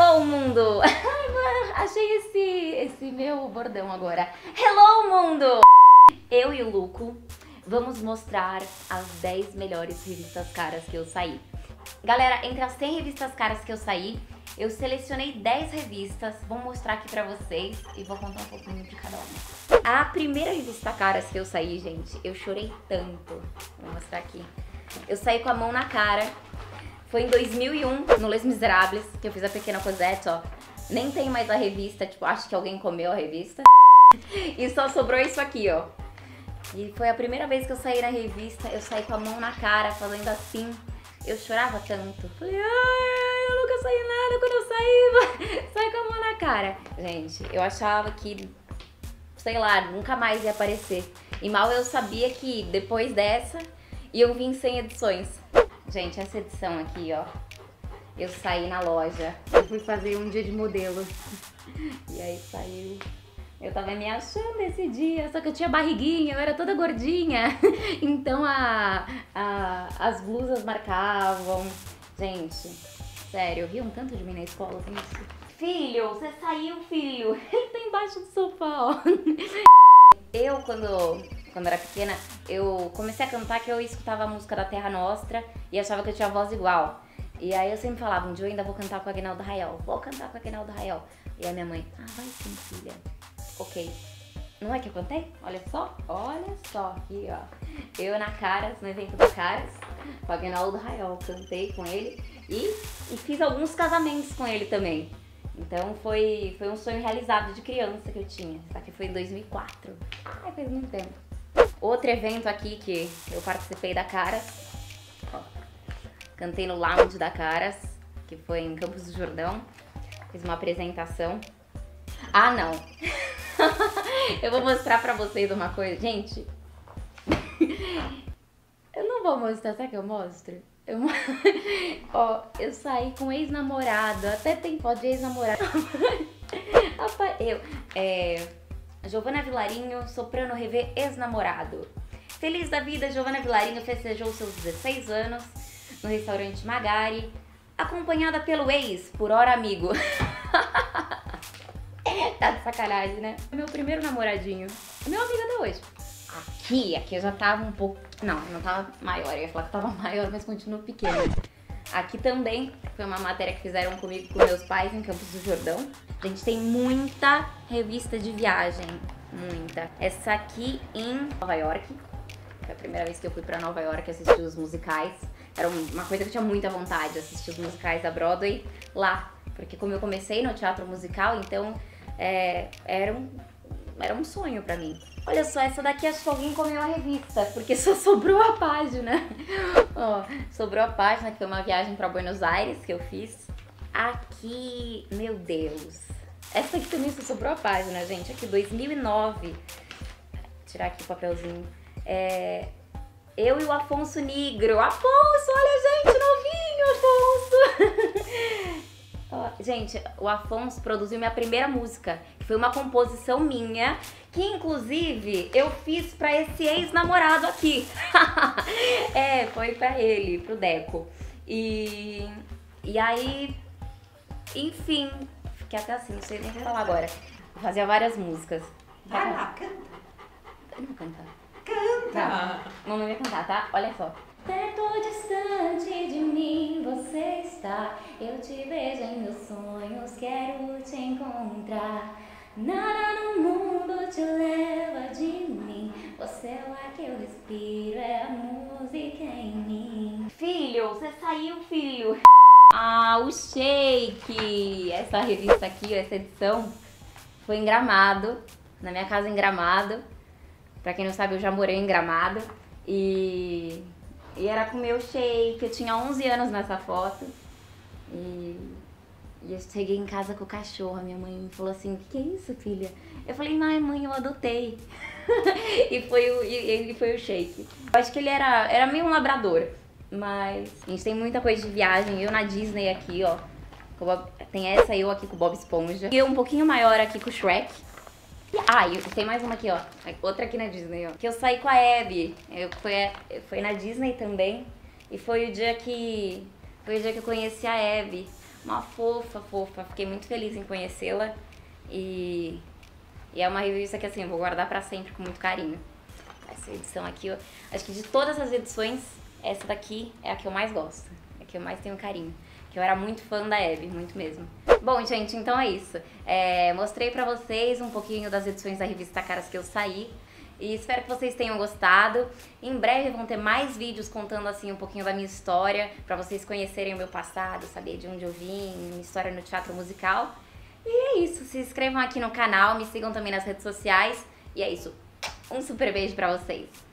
Hello, mundo! Achei esse, esse meu bordão agora. Hello, mundo! Eu e o Luco vamos mostrar as 10 melhores revistas caras que eu saí. Galera, entre as 100 revistas caras que eu saí, eu selecionei 10 revistas, vou mostrar aqui pra vocês e vou contar um pouquinho de cada uma. A primeira revista caras que eu saí, gente, eu chorei tanto. Vou mostrar aqui. Eu saí com a mão na cara. Foi em 2001, no Les Miserables, que eu fiz a Pequena Cosette, ó. Nem tem mais a revista, tipo, acho que alguém comeu a revista. E só sobrou isso aqui, ó. E foi a primeira vez que eu saí na revista, eu saí com a mão na cara, fazendo assim. Eu chorava tanto. Falei, ai, eu nunca saí nada quando eu saí, saí com a mão na cara. Gente, eu achava que, sei lá, nunca mais ia aparecer. E mal eu sabia que depois dessa, iam vir 100 edições. Gente, essa edição aqui, ó, eu saí na loja. Eu fui fazer um dia de modelo. E aí saiu eu tava me achando esse dia, só que eu tinha barriguinha, eu era toda gordinha. Então a, a, as blusas marcavam. Gente, sério, eu vi um tanto de mim na escola com isso. Filho, você saiu, filho. Ele tá embaixo do sofá, ó. Eu, quando, quando era pequena, eu comecei a cantar que eu escutava a música da Terra Nostra e achava que eu tinha voz igual. E aí eu sempre falava, um dia eu ainda vou cantar com a Aguinaldo Raiol, vou cantar com a Aguinaldo Raiol. E a minha mãe, ah, vai sim, filha. Ok. Não é que eu cantei? Olha só, olha só aqui, ó. Eu na Caras, no evento da Caras, com a Aguinaldo Raiol, cantei com ele e, e fiz alguns casamentos com ele também. Então foi, foi um sonho realizado de criança que eu tinha. Isso aqui foi em 2004. Ai, faz muito tempo. Outro evento aqui que eu participei da Caras. Ó, cantei no lounge da Caras, que foi em Campos do Jordão. Fiz uma apresentação. Ah, não. eu vou mostrar pra vocês uma coisa. Gente, eu não vou mostrar. Será que eu mostro? Eu, ó, eu saí com ex-namorado. Até tem foto de ex-namorado. eu, é, Giovana Vilarinho, soprano rever ex-namorado. Feliz da vida, Giovana Vilarinho festejou seus 16 anos no restaurante Magari, acompanhada pelo ex, por hora amigo. tá de sacanagem, né? Meu primeiro namoradinho. Meu amigo até hoje. Aqui, aqui eu já tava um pouco. Não, não tava maior. Eu ia falar que tava maior, mas continuo pequena. Aqui também foi uma matéria que fizeram comigo com meus pais em Campos do Jordão. A gente tem muita revista de viagem. Muita. Essa aqui em Nova York. Foi a primeira vez que eu fui pra Nova York assistir os musicais. Era uma coisa que eu tinha muita vontade de assistir os musicais da Broadway lá. Porque como eu comecei no teatro musical, então é, era, um, era um sonho para mim. Olha só, essa daqui acho que alguém comeu a revista, porque só sobrou a página. Ó, sobrou a página, que foi uma viagem para Buenos Aires que eu fiz. Aqui, meu Deus. Essa aqui também só sobrou a página, gente. Aqui, 2009. Vou tirar aqui o papelzinho. É, eu e o Afonso Negro. Afonso, olha, gente, novinho, Afonso. Gente, o Afonso produziu minha primeira música, que foi uma composição minha, que inclusive eu fiz para esse ex-namorado aqui. é, foi para ele, pro Deco. E, e aí, enfim, fiquei até assim, não sei nem o que falar agora. Fazia várias músicas. Vai lá, canta. Eu não vou cantar. Canta. Tá. Mamãe vai cantar, tá? Olha só. Perto distante de mim você está. Eu te vejo em meus sonhos, quero te encontrar. Nada no mundo te leva de mim. Você é o ar que eu respiro, é a música em mim. Filho, você saiu, filho. Ah, o Shake! Essa revista aqui, essa edição, foi em Gramado, na minha casa em Gramado. Pra quem não sabe, eu já morei em Gramado. E era com meu shake, eu tinha 11 anos nessa foto. E, e eu cheguei em casa com o cachorro, a minha mãe me falou assim, o que, é isso, filha? Eu falei, não, mãe, eu adotei. e, foi o, e, e foi o shake. Eu acho que ele era, era meio um labrador. Mas a gente tem muita coisa de viagem. Eu na Disney aqui, ó. Tem essa eu aqui com o Bob Esponja. E eu um pouquinho maior aqui com o Shrek. Ah, e tem mais uma aqui, ó. Outra aqui na Disney, ó. Que eu saí com a Abby. Eu foi, foi na Disney também. E foi o dia que. Foi o dia que eu conheci a Abby. Uma fofa, fofa. Fiquei muito feliz em conhecê-la. E, e é uma revista que assim, eu vou guardar pra sempre com muito carinho. Essa edição aqui, eu, acho que de todas as edições, essa daqui é a que eu mais gosto. É a que eu mais tenho carinho. Que eu era muito fã da Abby, muito mesmo. Bom, gente, então é isso. É, mostrei pra vocês um pouquinho das edições da revista Caras que eu saí. E espero que vocês tenham gostado. Em breve vão ter mais vídeos contando assim um pouquinho da minha história, para vocês conhecerem o meu passado, saber de onde eu vim, minha história no teatro musical. E é isso, se inscrevam aqui no canal, me sigam também nas redes sociais. E é isso. Um super beijo pra vocês.